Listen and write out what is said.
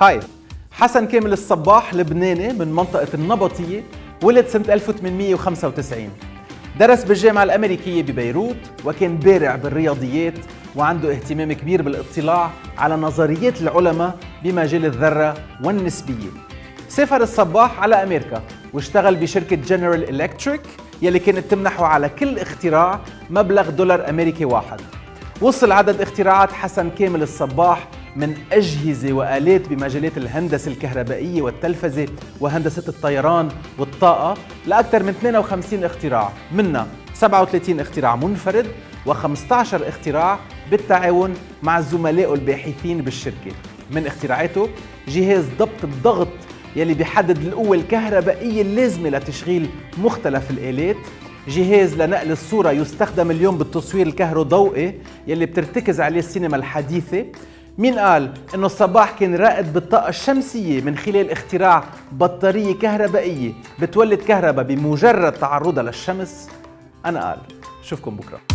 هاي حسن كامل الصباح لبناني من منطقة النبطية ولد سنة 1895 درس بالجامعة الأمريكية ببيروت وكان بارع بالرياضيات وعنده اهتمام كبير بالاطلاع على نظريات العلماء بمجال الذرة والنسبية. سافر الصباح على أمريكا واشتغل بشركة جنرال إلكتريك يلي كانت تمنحه على كل اختراع مبلغ دولار أمريكي واحد. وصل عدد اختراعات حسن كامل الصباح من أجهزة وآلات بمجالات الهندسة الكهربائية والتلفزة وهندسة الطيران والطاقة لأكثر من 52 اختراع. منها 37 اختراع منفرد و15 اختراع بالتعاون مع زملائه الباحثين بالشركة. من اختراعاته جهاز ضبط الضغط يلي بيحدد القوة الكهربائية اللازمة لتشغيل مختلف الآلات. جهاز لنقل الصورة يستخدم اليوم بالتصوير الكهروضوئي يلي بترتكز عليه السينما الحديثة. مين قال إنه الصباح كان رائد بالطاقة الشمسية من خلال اختراع بطارية كهربائية بتولد كهرباء بمجرد تعرضها للشمس؟ أنا قال شوفكم بكرة